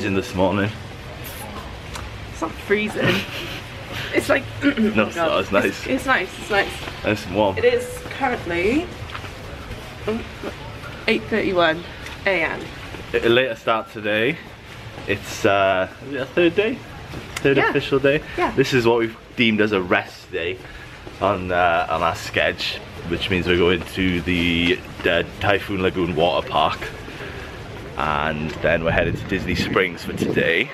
freezing this morning. It's not freezing. It's like No, oh it's God. not, it's nice. It's, it's nice. It's nice. Nice and warm. It is currently 8:31 a.m. A later start today. It's uh, third day? Third Yeah. official day? Yeah. This is what we've deemed as a rest day on uh, on our sketch, which means we're going to the uh, Typhoon Lagoon Water Park. And then we're headed to Disney Springs for today.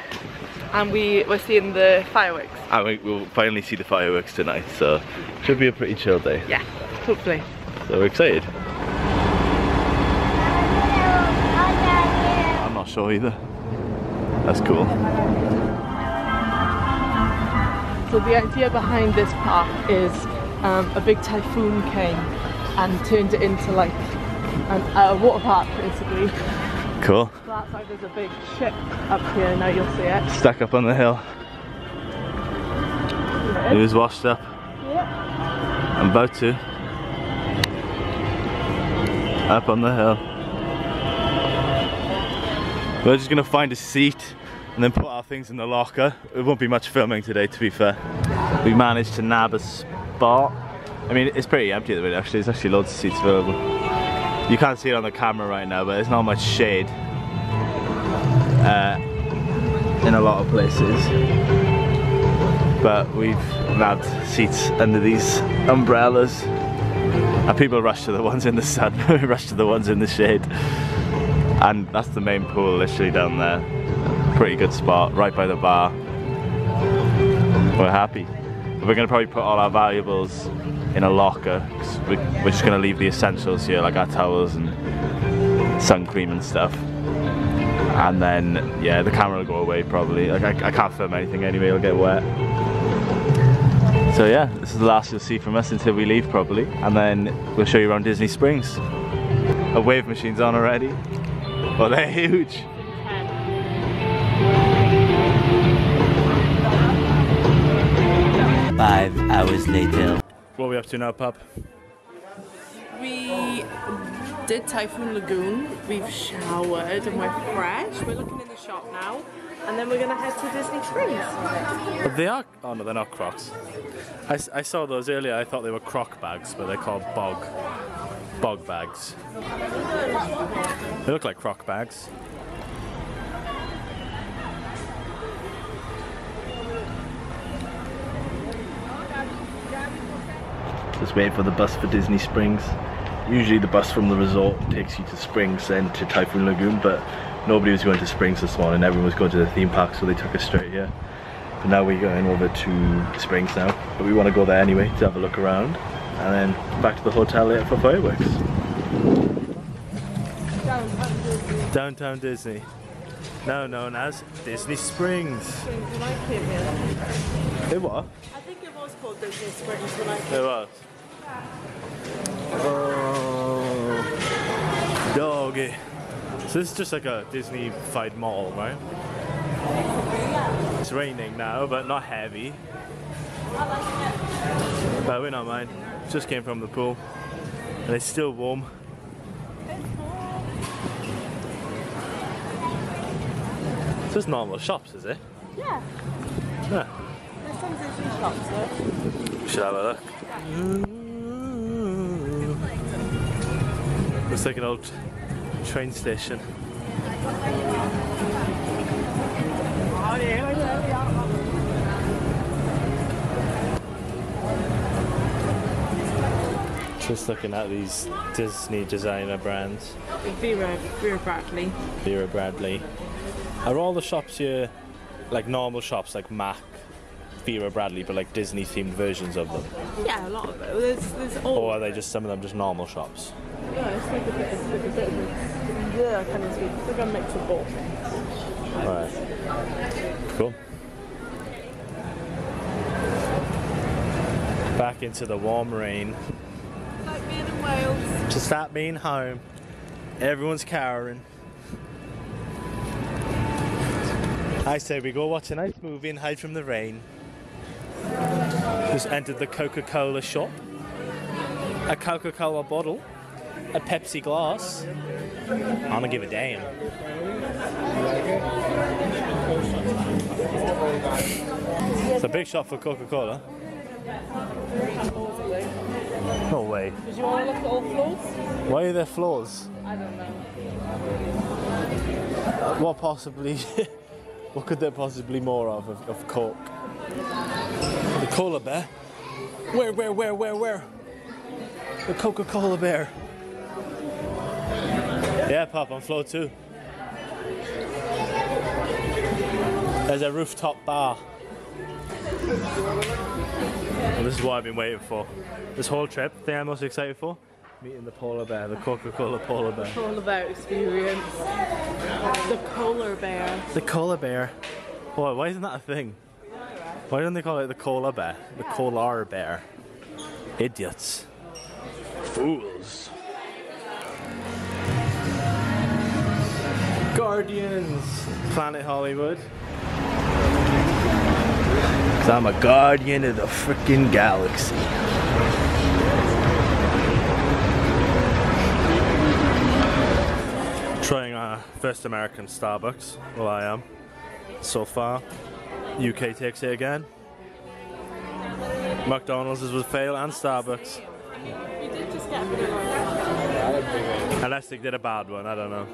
And we were seeing the fireworks. And we, we'll finally see the fireworks tonight, so should be a pretty chill day. Yeah, hopefully. So we're excited. I'm not sure either. That's cool. So the idea behind this park is um, a big typhoon came and turned it into like an, a water park basically. Cool. So that's why there's a big ship up here. Now you'll see it. Stuck up on the hill. It was washed up. Yeah. I'm about to. Up on the hill. We're just gonna find a seat and then put our things in the locker. It won't be much filming today to be fair. We managed to nab a spot. I mean it's pretty empty at the minute actually, there's actually loads of seats available. You can't see it on the camera right now but there's not much shade uh, in a lot of places. But we've nabbed seats under these umbrellas and people rush to the ones in the sun rush to the ones in the shade. And that's the main pool literally down there. Pretty good spot right by the bar. We're happy. We're to probably put all our valuables in a locker. we- we're just to leave the essentials here like our towels and sun cream and stuff and then yeah the camera will go away probably like I, I can't film anything anyway it'll get wet so yeah, this is the last you'll see from us until we leave probably, and then we'll show you around Disney Springs. A wave machine's on already. Well, they're huge. Five hours later. What are we up to now, pup? We did Typhoon Lagoon. We've showered and we're fresh. We're looking in the shop now, and then we're gonna head to Disney Springs. They are. Oh no, they're not Crocs. I saw those earlier. I thought they were Croc bags, but they're called bog bog bags. They look like Croc bags. Just waiting for the bus for Disney Springs. Usually the bus from the resort takes you to Springs and to Typhoon Lagoon, but nobody was going to Springs this morning. Everyone was going to the theme park, so they took us straight here. But now we're going over to Springs now. But we want to go there anyway to have a look around, and then back to the hotel later for fireworks. Downtown Disney, now known as Disney Springs. When I came here, It what? I think it was called Disney Springs when I It was. Uh, oh, doggy. Eh. So this is just like a Disney-fied mall, right? It's raining now, but not heavy. But we don't mind. Just came from the pool, and it's still warm. It's just normal shops, is it? Yeah, Yeah. We should have a look. Looks like an old train station. Just looking at these Disney designer brands. Vera, Vera Bradley. Vera Bradley. Are all the shops here like normal shops like Mac, Vera Bradley, but like Disney themed versions of them? Yeah, a lot of them. There's, there's all. Or are they just some of them just normal shops? Yeah, it's like a bit, it's like a bit of yeah, kind of sweet. It's like a mix of both. Alright. Cool. Back into the warm rain. Like being in Wales. Just that being home. Everyone's cowering. I say we go watch a nice movie and hide from the rain. Just entered the Coca-Cola shop. A Coca-Cola bottle a Pepsi glass. I don't give a damn. It's a big shot for Coca-Cola. No way. Did you want to look at all floors? Why are there floors? I don't know. What possibly? what could there possibly more of of, of Coke? The Cola Bear. Where, where, where, where, where? The Coca-Cola Bear. Yeah, Pop, on floor two. There's a rooftop bar. And this is what I've been waiting for. This whole trip, the thing I'm most excited for, meeting the polar bear, the Coca-Cola polar bear. All about experience. The polar bear. The koala bear. Boy, why isn't that a thing? Why don't they call it the koala bear? The kolar bear. Idiots. Fools. Guardians. Planet Hollywood. Cause I'm a guardian of the freaking galaxy. Trying our first American Starbucks. Well, I am. So far. UK takes it again. McDonald's is with fail and Starbucks. Unless they did a bad one, I don't know.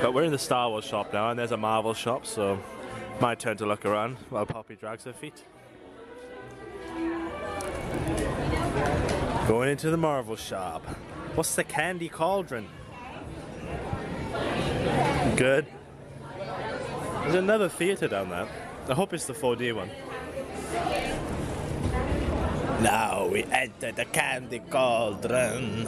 But we're in the Star Wars shop now, and there's a Marvel shop, so my turn to look around while Poppy drags her feet. Going into the Marvel shop. What's the candy cauldron? Good. There's another theatre down there. I hope it's the 4D one. Now we enter the candy cauldron.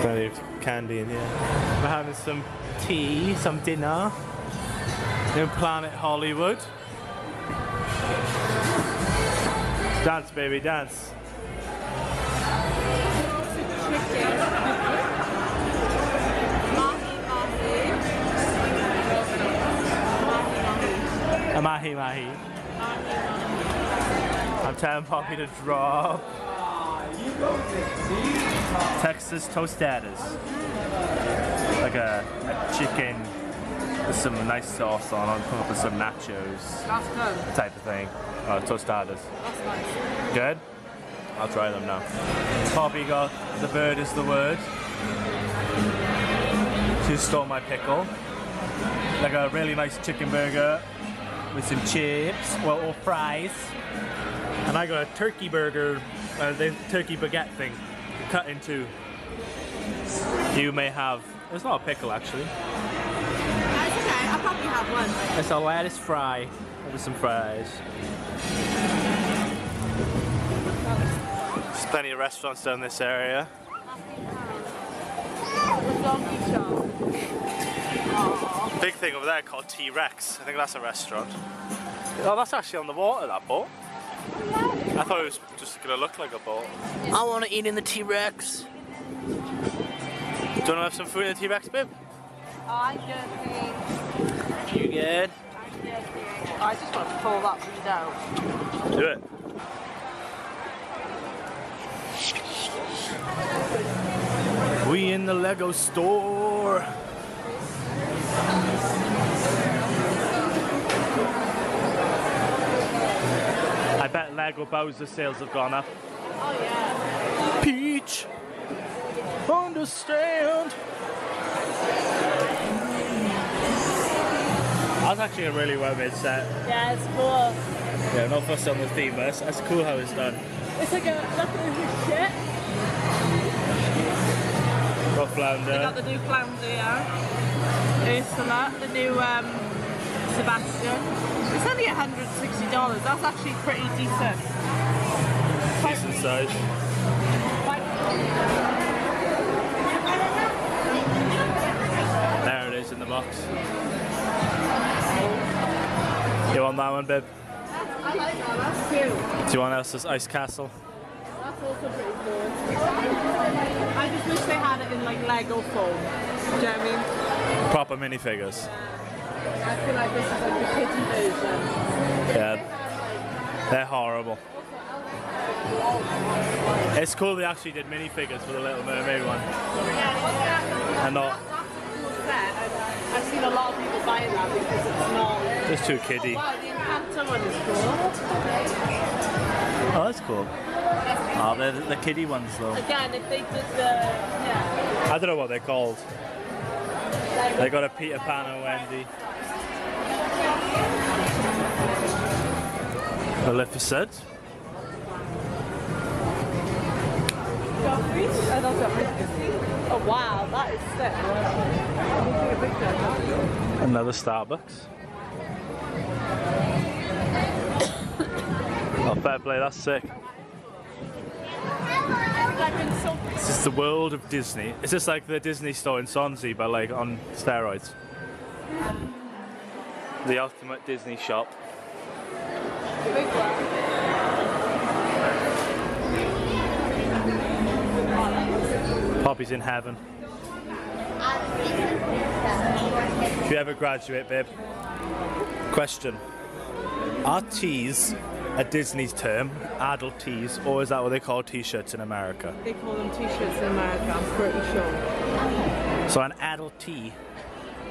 Plenty of candy in here. We're having some tea, some dinner in Planet Hollywood. Dance, baby, dance. A mahi mahi. I'm telling Poppy to drop. Texas tostadas. Like a, a chicken with some nice sauce on it, put up with some nachos type of thing. Uh, tostadas. That's nice. Good? I'll try them now. Poppy got the bird is the word. She stole my pickle. Like a really nice chicken burger with some chips, well, or fries. And I got a turkey burger, uh, the turkey baguette thing, cut in two. You may have. It's not a pickle actually. That's okay. I'll probably have one. It's a lettuce fry with some fries. There's plenty of restaurants down this area. The donkey shop. Big thing over there called T Rex. I think that's a restaurant. Oh, that's actually on the water, that boat. I thought it was just gonna look like a boat. I wanna eat in the T Rex. Do you wanna have some food in the T Rex, babe? I good thing. You good? I just want to pull that weed out. Do it. We in the Lego store. Bet Lego Bowser sales have gone up. Oh yeah. Peach, understand. That's actually a really well made set. Yeah, it's cool. Yeah, not fussed on the theme, but that's, that's cool how it's done. It's like a look at this shit. Got They flounder. got the new Flounder, yeah. Ursula, the new um, Sebastian. It's only $160. That's actually pretty decent. Decent size. There it is in the box. You want that one, babe? I like that. That's cute. Do you want Elsa's Ice Castle? That's also pretty cool. I just wish they had it in like Lego form. Do you know what I mean? Proper minifigures. I feel like this is like the kiddie version. Yeah. They're horrible. It's cool they actually did minifigures for the Little Mermaid one. And not uh, I've seen a lot of people buying that because it's not. just too kiddie. Wow, the Encanto one is cool. Oh, that's cool. Ah, oh, they're the kiddie ones though. Again, if they did the yeah, I don't know what they're called. They got a Peter Pan and Wendy. Maleficent. Joffrey. I. Wow, that is sick. I'll take a picture. Another Starbucks. oh, fair play, that's sick. This is the world of Disney. It's just like the Disney store in Swansea, but like on steroids. The ultimate Disney shop. Poppy's in heaven. If you ever graduate, babe. Question. Are tees a Disney's term, adult tees, or is that what they call t-shirts in America? They call them t-shirts in America. I'm pretty sure. So an adult tee.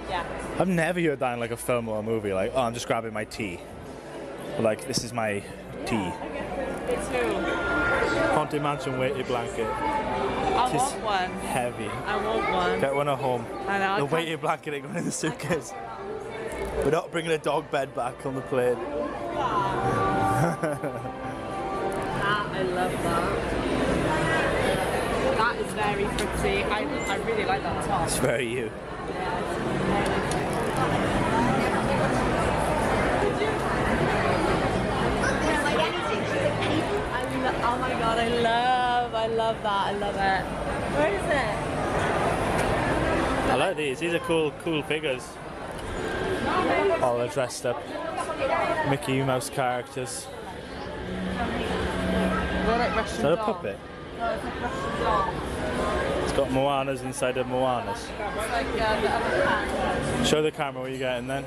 Yeah. I've never heard that in like a film or a movie, like, oh, I'm just grabbing my tea. Like, this is my tea. It's who? Can't imagine weighted blanket. I Just- want one. Heavy. I want one. Get one at home. I know. I The can't- weighted blanket ain't going in the suitcase. We're not bringing a dog bed back on the plane. Ah, I love that. That is very pretty. I, I really like that top. It's very you. I lo- oh my god, I love, I love that, I love it. Where is it? I like these. These are cool, cool figures. All they're dressed up. Mickey Mouse characters. They're like Russian Is that a doll. puppet? No, it's like Russian doll. It's got Moanas inside of Moanas. Like uh, the. Show the camera what you're getting then.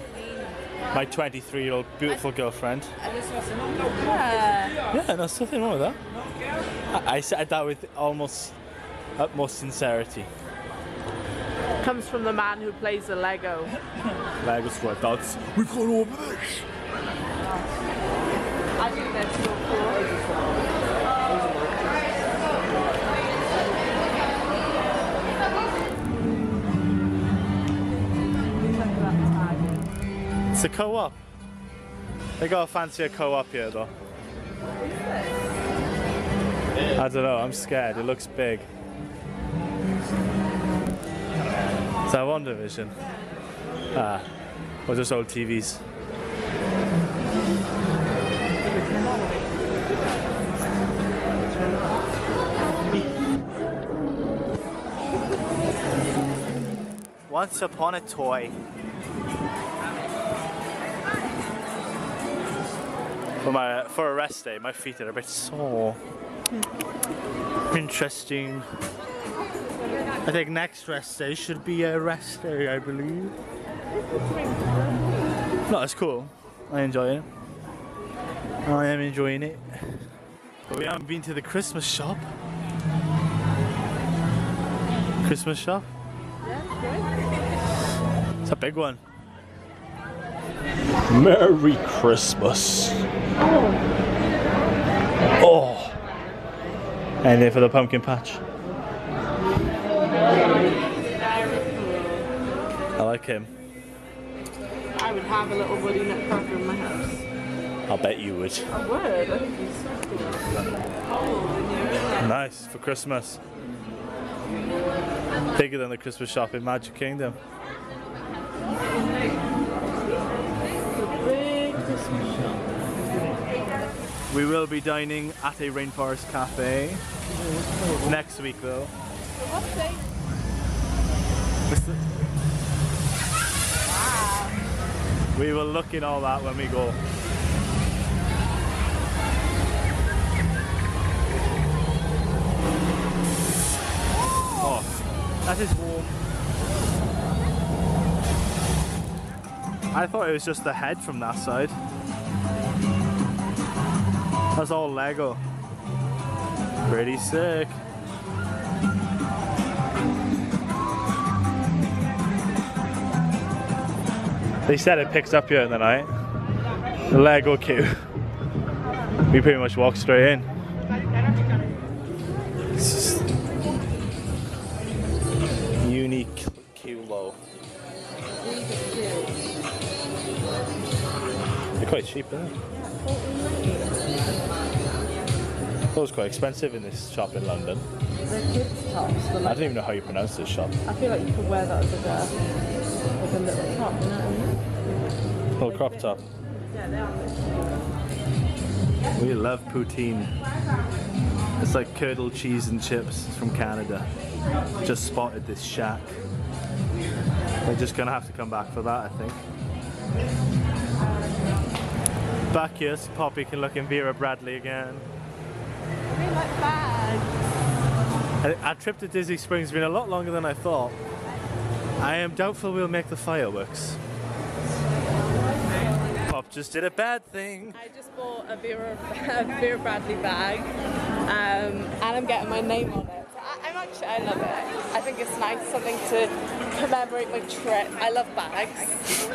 My 23 year old beautiful girlfriend. Yeah. Yeah, there's nothing wrong with that. I, said that with almost utmost sincerity. Comes from the man who plays the Lego. Lego Squad Dogs. We've got all this. I think they're so cool. It's a co-op. They got a fancier co-op here though. I don't know, I'm scared. It looks big. Is that Wonder Vision? Ah. Or just old TVs? Once upon a toy. For my for a rest day, my feet are a bit sore. Interesting. I think next rest day should be a rest day, I believe. No, it's cool. I enjoy it. I am enjoying it. But we haven't been to the Christmas shop. Christmas shop? It's a big one. Merry Christmas. Oh. And there for the pumpkin patch. I like him. I would have a little woolly nutcracker in my house. I'll bet you would. I would. I think he's so cool. Nice for Christmas. Bigger than the Christmas shop in Magic Kingdom. Big Christmas shop. We will be dining at a Rainforest Cafe next week though. We will look in all that when we go. Oh, that is warm. I thought it was just the head from that side. That's all Lego. Pretty sick. They said it picks up here in the night. The Lego queue. We pretty much walk straight in. Unique queue. They're quite cheap, aren't? It was quite expensive in this shop in London. The kids tops. The I don't even know how you pronounce this shop. I feel like you could wear that as like a, like a little top, you know what I mean? Little crop top. Yeah, they are. We love poutine. It's like curdled cheese and chips It's from Canada. Just spotted this shack. We're just gonna have to come back for that, I think. Back here, so Poppy can look in Vera Bradley again. They like bags. Our- Our trip to Disney Springs has been a lot longer than I thought. I am doubtful we'll make the fireworks. Pop just did a bad thing. I just bought a Vera, a Vera Bradley bag, um, and I'm getting my name on it. So I, I'm actually, I love it. I think it's nice, something to commemorate my trip. I love bags.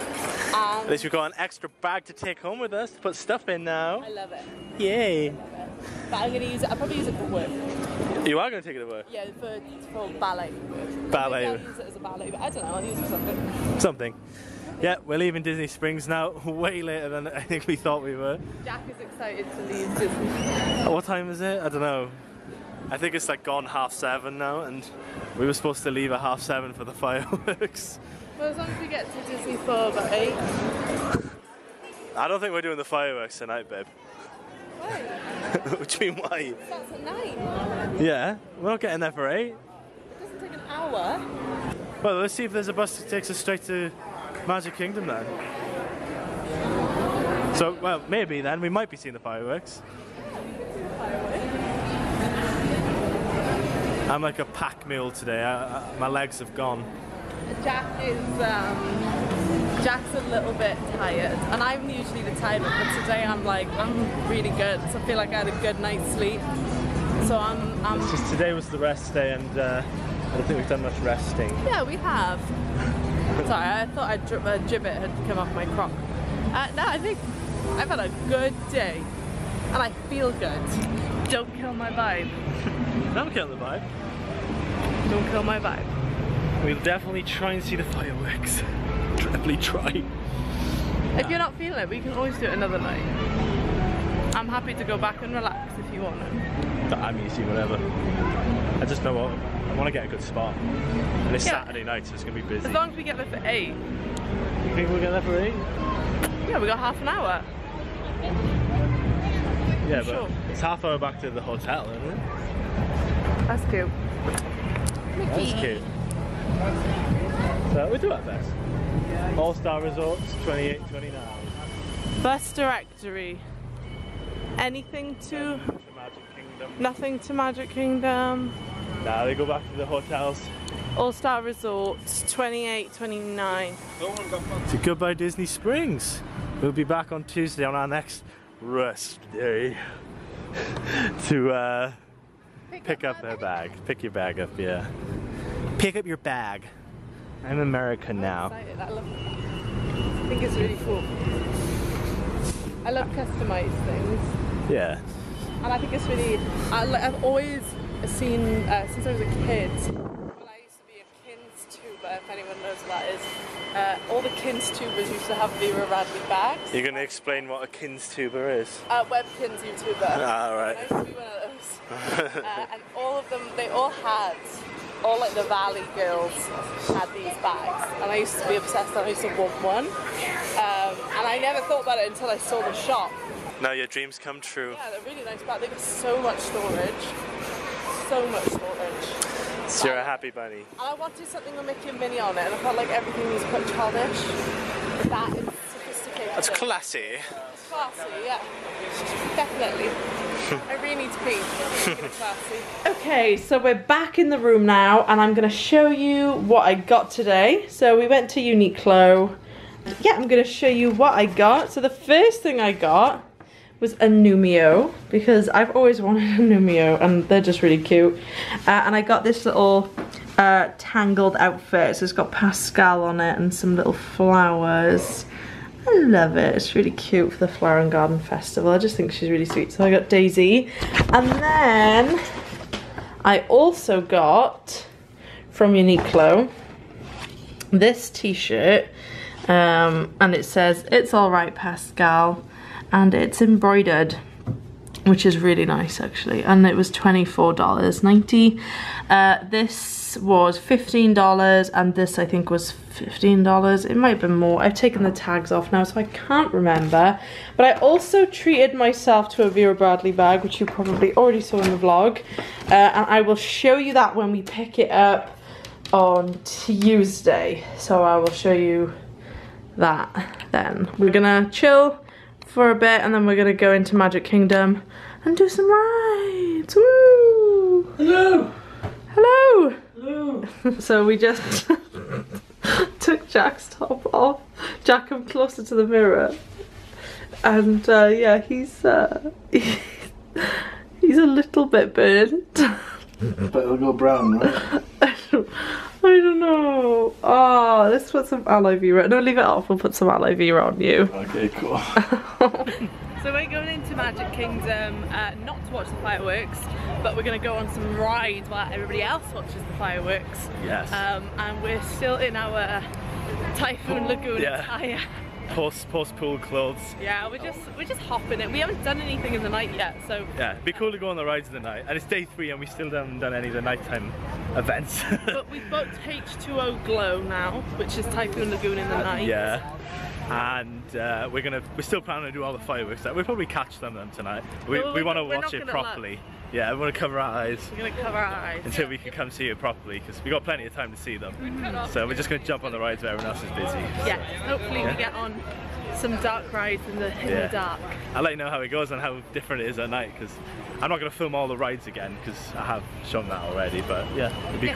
At least we've got an extra bag to take home with us to put stuff in now. I love it. Yay! But I'm gonna use it. I'll probably use it for work. You are going to take it to work? Yeah, for for ballet. Ballet. I'll use it as a ballet, but I don't know. I'll use it for something. Something. Yeah, we're leaving Disney Springs now, way later than I think we thought we were. Jack is excited to leave Disney. What time is it? I don't know. I think it's like gone half seven now, and we were supposed to leave at half seven for the fireworks. Well, as long as we get to Disney for about eight. I don't think we're doing the fireworks tonight, babe. Why? what do you mean, why? That's at nine. Yeah, we're not getting there for eight. It doesn't take an hour. Well, let's see if there's a bus that takes us straight to Magic Kingdom then. So, well, maybe then we might be seeing the fireworks. I'm like a pack mule today. I, I, my legs have gone. Jack is um, Jack's a little bit tired, and I'm usually the tired one, but today I'm like I'm really good. So I feel like I had a good night's sleep. So I'm, I'm It's just today was the rest day, and uh, I don't think we've done much resting. yeah, we have. Sorry, I thought I'd drip, a Jibbit had come off my croc. Uh, no, I think I've had a good day, and I feel good. Don't kill my vibe. I'm killing the vibe. Don't kill my vibe. We'll definitely try and see the fireworks. Definitely try. If you're not feeling it, we can always do it another night. I'm happy to go back and relax if you want to. I'm easy, whatever. I just know what I want to get a good spot. And it's Yeah. Saturday night, so it's gonna be busy. As long as we get there for eight. You think we'll get there for eight? Yeah, we got half an hour. Yeah, but Sure. it's half hour back to the hotel, isn't it? That's cute. That's cute. So we do our best. All Star Resorts, 28, 29. Bus directory. Anything to To Magic Kingdom. nothing to Magic Kingdom. Now they go back to the hotels. All Star Resorts 28, 29. So goodbye Disney Springs. We'll be back on Tuesday on our next rest day to uh, pick up their bag. Pick your bag up, yeah. Pick up your bag. I'm American now. Excited. I love I think it's really cool. I love customized things. Yeah. And I think it's really, I, I've always seen, uh, since I was a kid, well, I used to be a Kins tuber, if anyone knows what that is. Uh, all the Kins tubers used to have Vera Bradley bags. You're gonna explain what a Kins tuber is? Uh, Webkinz YouTuber. Ah, I used to be one of those. uh, and all of them, they all had, all like the Valley girls had these bags. And I used to be obsessed I used to want one. Um, and I never thought about it until I saw the shop. Now your dreams come true. Yeah, they're really nice bags. They've got so much storage. So much storage. So you're a happy bunny. And I wanted something with Mickey and Minnie on it, and I felt like everything was quite childish. But that is sophisticated. That's classy. It's classy, yeah. Definitely. I really need to pee. Okay, so we're back in the room now, and I'm going to show you what I got today. So we went to Uniqlo. Yeah, I'm going to show you what I got. So the first thing I got was a nuiMO because I've always wanted a nuiMO and they're just really cute. Uh, and I got this little uh, tangled outfit. So it's got Pascal on it and some little flowers. I love it. It's really cute for the Flower and Garden Festival. I just think she's really sweet. So I got Daisy. And then I also got from Uniqlo this t-shirt um, and it says it's all right Pascal and it's embroidered which is really nice actually and it was $24.90 uh, this was $15 and this I think was $15 it might have been more. I've taken the tags off now so I can't remember. But I also treated myself to a Vera Bradley bag which you probably already saw in the vlog. Uh, and I will show you that when we pick it up on Tuesday. So I will show you that then. We're gonna chill for a bit and then we're gonna go into Magic Kingdom and do some rides. Woo! Hello. hello! Hello. so we just Jack's top off Jack come closer to the mirror and uh, yeah he's uh, he's a little bit burnt But it'll go brown, right? I don't, I don't know. Oh, let's put some aloe vera. No, leave it off. We'll put some aloe vera on you. Okay, cool. So we're going into Magic Kingdom uh, not to watch the fireworks, but we're going to go on some rides while everybody else watches the fireworks. Yes. Um, and we're still in our Typhoon Lagoon Yeah. attire. Post post pool clothes. Yeah, we're just we're just hopping it. We haven't done anything in the night yet, so Yeah, it'd be cool to go on the rides of the night. And it's day three and we still haven't done any of the nighttime events. but we've booked H2O Glow now, which is Typhoon Lagoon in the night. yeah. And uh, we're gonna we're still planning to do all the fireworks. That we'll probably catch them then tonight. We, Well, we want to watch it gonna look. properly. Yeah, we want to cover our eyes We're gonna cover our eyes. until we can come see it properly because we got plenty of time to see them. So we're just gonna jump on the rides where everyone else is busy. Yeah, hopefully Yeah. we get on some dark rides in the in Yeah. the dark. I'll let you know how it goes and how different it is at night because I'm not going to film all the rides again because I have shown that already but yeah it'd be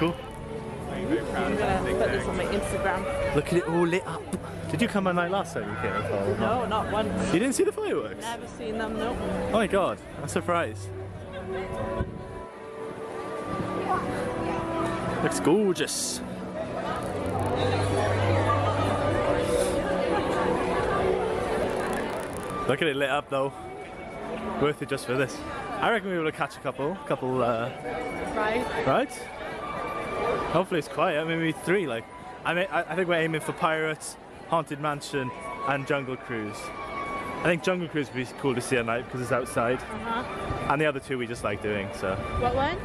Yeah. cool. I'm gonna put this on my Instagram. Look at it all lit up. Did you come at night last time you came? No, not once. You didn't see the fireworks? Never seen them. No. Oh my god, I'm surprised. Looks gorgeous. Look at it lit up though. Worth it just for this. I reckon we will catch a couple, couple uh, Right. rides. Hopefully it's quiet. Maybe three. Like, I mean, I, think we're aiming for Pirates, Haunted Mansion, and Jungle Cruise. I think Jungle Cruise would be cool to see at night because it's outside, Uh-huh. and the other two we just like doing. So What ones?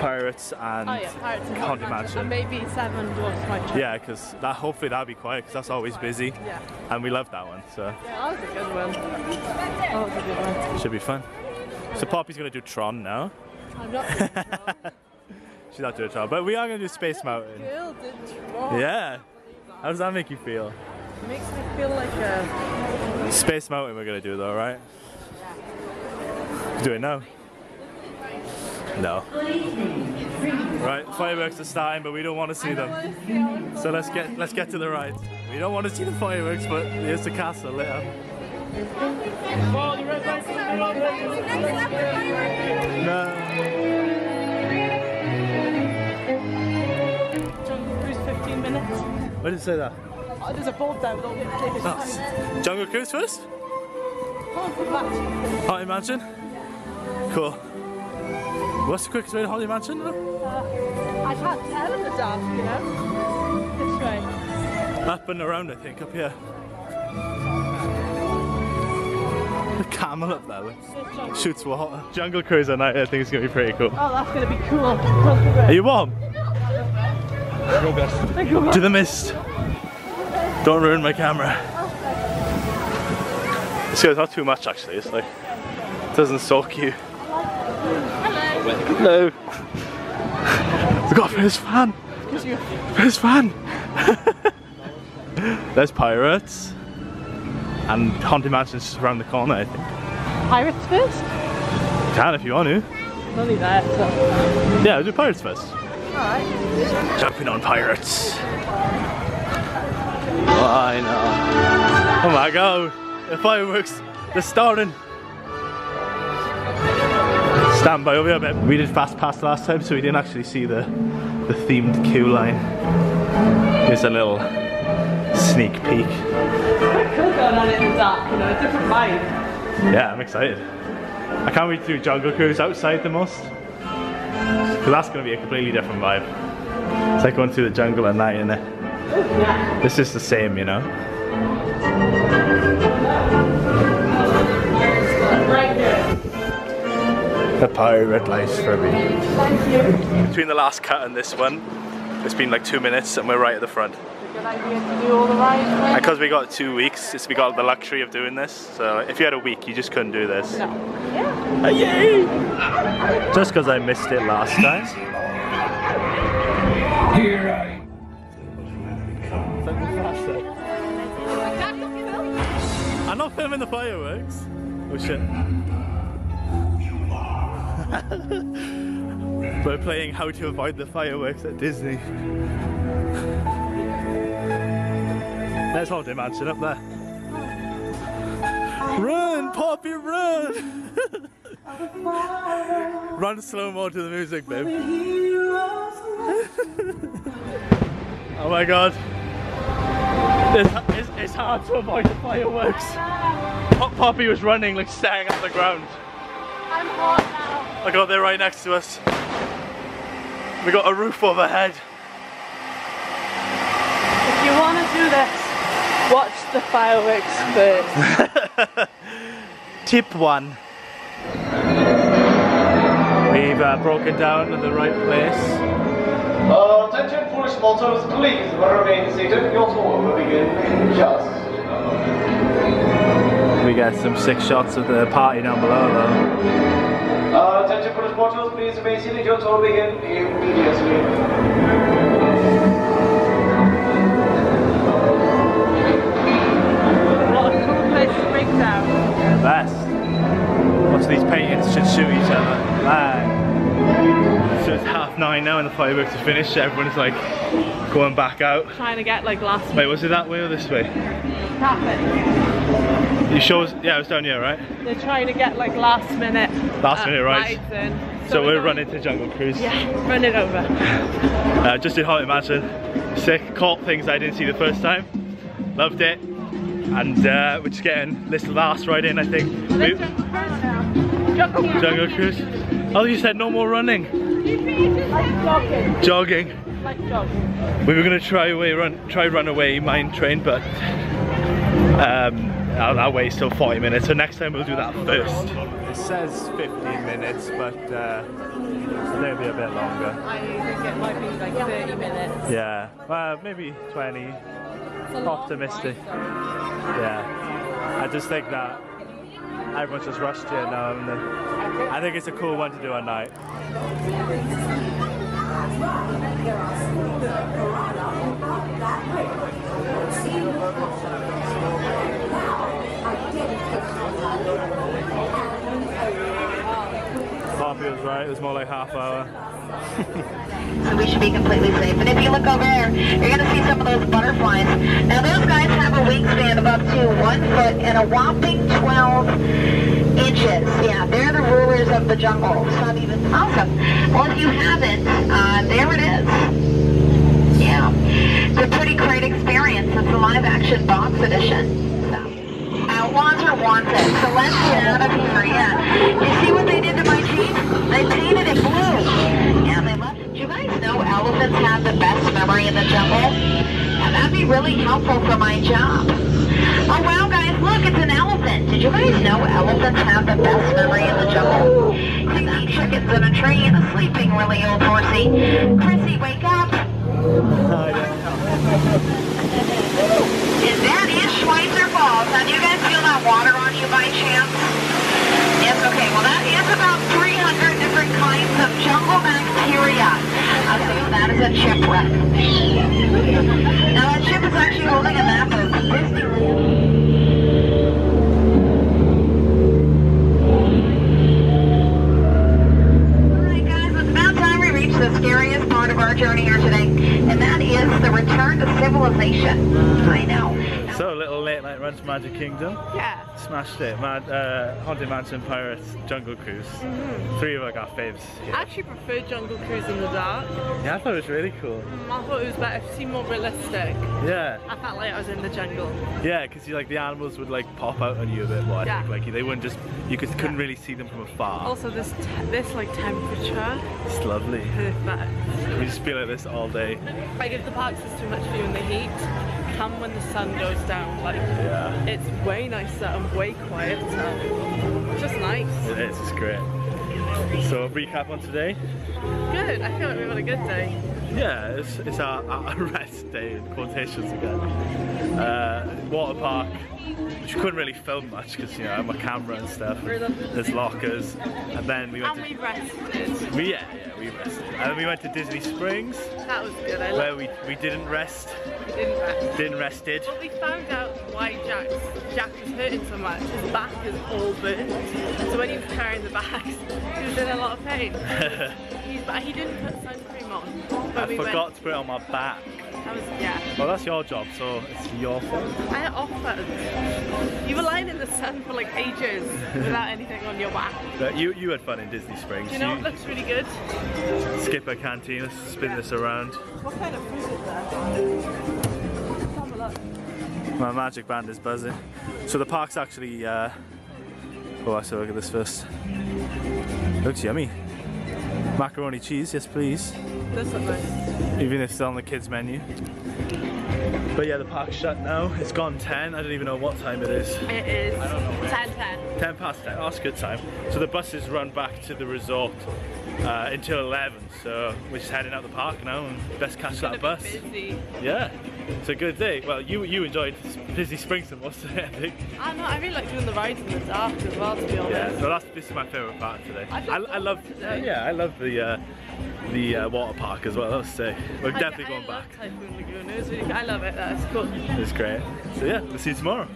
Pirates and Oh yeah, Pirates and Haunted Mansion. And maybe Seven Dwarfs Mine Yeah, because that hopefully that'll be quiet because that's always busy, Yeah. and we love that one. So Yeah, that was a good one. That was a good one. should be fun. So Poppy's gonna do Tron now. I'm not She's not doing Tron, but we are gonna do Space Mountain. girl did Tron. Yeah. How does that make you feel? Makes me feel like a. Space Mountain we're gonna do though, right? Do it now. No. Right, fireworks are starting, but we don't want to see them. So let's get let's get to the rides. We don't want to see the fireworks, but here's the castle lit up. No. Minutes. Where did it say that? Oh, there's a board there with all the Oh, Jungle Cruise first? Haunted Mansion. Cool. What's the quickest way to Haunted Mansion? though? Uh, I can't tell in the dark, you know? This way. Up and around, I think, up here. The camel up there shoots water. Jungle Cruise at night, I think it's gonna be pretty cool. Oh, that's gonna be cool. Are you warm? To the mist. Don't ruin my camera. This guy's not too much actually, it's like, it doesn't soak you. Hello. We've got first fan. First fan. There's pirates. And Haunted Mansion's just around the corner, I think. Pirates first? Can if you want to. Only there, so. Yeah, do pirates first. Alright. Jumping on pirates. Oh, I know. Oh my god, the fireworks, they're starting. stand by over here a bit. We did fast pass last time, so we didn't actually see the the themed queue line. Here's a little sneak peek. Could have gone on in the dark, you know, a different vibe. Yeah, I'm excited. I can't wait to do Jungle Cruise outside the most. Because that's going to be a completely different vibe. It's like going through the jungle at night, isn't it? Yeah. This is the same, you know? The red lights for me. Between the last cut and this one, it's been like two minutes and we're right at the front. Good idea to do all the rides. Because we got two weeks, it's, we got the luxury of doing this. So if you had a week, you just couldn't do this. No. Yeah. Uh, yay! Just because I missed it last time. Here I I'm not filming the fireworks. Oh shit. We're playing how to avoid the fireworks at Disney. There's Haunted Mansion up there. Run, Poppy, run! run slow mo to the music, babe. oh my god. It's, it's, it's hard to avoid the fireworks. Pop Poppy was running, like staring at the ground. I'm hot now. I got they're right next to us. We got a roof overhead. If you want to do this, watch the fireworks first. Tip one. We've uh, broken down to the right place. Uh, attention Polish motors, please remain seated. Your tour will begin in just. We get some sick shots of the party down below though. Uh, attention Polish motors, please remain seated. Your tour will begin immediately. Paintings should shoot each other. So it's half nine now and the fireworks are finished. so Everyone's like going back out. Trying to get like last Wait, was it that way or this way? You sure? was- Yeah, it was down here, right? They're trying to get like last minute. Last uh, minute right? rides in. So, we're going- running to Jungle Cruise. Yeah, run it over. Uh, just did Haunted Mansion. Sick. Caught things I didn't see the first time. Loved it. And uh, we're just getting this last ride in, I think. We- Jungle Cruise. Oh, you said no more running. Like jogging. Jogging. Like jogging. We were gonna try away, run, try run away mine train, but um, that, that way's still 40 minutes. So next time we'll do that first. It says 15 minutes, but uh, they'll be a bit longer. I think it might be like 30 minutes. Yeah, well, maybe 20. It's a Optimistic. ride. Yeah, I just think that everyone's just rushed here now, um, and I think it's a cool one to do at night. Poppy was right, it was more like half hour. so we should be completely safe. And if you look over there, you're going to see some of those butterflies. Now those guys have a wingspan of up to one foot and a whopping 12 inches. Yeah, they're the rulers of the jungle. It's not even awesome. Well, if you haven't, uh, there it is. Yeah, it's a pretty great experience. It's a live action box edition. So. Outlaws are wanted, so let's get out of here, yeah. You see what they did to my jeep? They painted it blue. Do you guys know elephants have the best memory in the jungle? Yeah, that'd be really helpful for my job. Oh wow, guys, look, it's an elephant. Did you guys know elephants have the best memory in the jungle? See chickens in a tree and a sleeping really old horsey. Chrissy, wake up. And that is Schweitzer Falls. Now, do you guys feel that water on you by chance? Yes, okay. Well, that is about 300 different kinds of jungle bacteria. Okay, that is a shipwreck. Now, that ship is actually holding a map of Disneyland. Alright guys, it's about time we reach the scariest part of our journey here today, and that is the return to civilization. I know. Night run to Magic Kingdom. Yeah. smashed it. Mad, uh, Haunted Mansion, Pirates, Jungle Cruise. Three of our got faves. here. I actually prefer Jungle Cruise in the dark. Yeah, I thought it was really cool. I thought it was better, it seemed more realistic. Yeah, I felt like I was in the jungle. yeah, because you like the animals would like pop out on you a bit more. I Yeah. think like they wouldn't just you could couldn't Yeah. really see them from afar. Also, this this like temperature, It's lovely. perfect. We just feel like this all day. Like if the parks is too much for you in the heat, come when the sun goes down. Like Yeah, it's way nicer and way quieter. It's just nice. it is. It's great. So recap on today. Good. I feel like we've had a good day. Yeah, it's, it's our, our rest day in quotations again. Uh, water park, which we couldn't really film much because you know I have my camera and stuff. There's lockers, and then we went And to we rested. we, yeah yeah we rested, and then we went to Disney Springs That was good. I where we we didn't rest, didn't rest. didn't rested. But we found out why Jack's Jack was hurting so much. His back is all burnt. So when he was carrying the bags, he was in a lot of pain. He's, but he didn't put sun cream on. I we forgot Went. to put it on my back. That was yeah. Well, that's your job, so it's your fault. I offered. You were lying in the sun for like ages without anything on your back. But you you had fun in Disney Springs. Do you know what looks really good? Skipper canteen. Let's spin this around. What kind of food is there? Have a look. My magic band is buzzing. So the park's actually, uh, oh, have a look at this first. Looks yummy. Macaroni cheese, yes please. This looks nice. Even if it's on the kids menu. But yeah, the park's shut now. It's gone 10. I don't even know what time it is. It is 10 10. 10 past 10. Oh, that's a good time. So the buses run back to the resort uh, until 11. So we're just heading out the park now and best catch that bus. Busy. Yeah, it's a good day. Well, you you enjoyed Disney Springs the most, I think. I know, I really like doing the rides in the dark as well, to be honest. Yeah, so that's this is my favourite part today. I I, I love today. yeah, I love the uh, the uh, water park as well. Let's say we're I- definitely I going love back. Typhoon Lagoon. It was really, I love it. That's cool. It's great. So yeah, we'll see you tomorrow.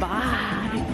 Bye.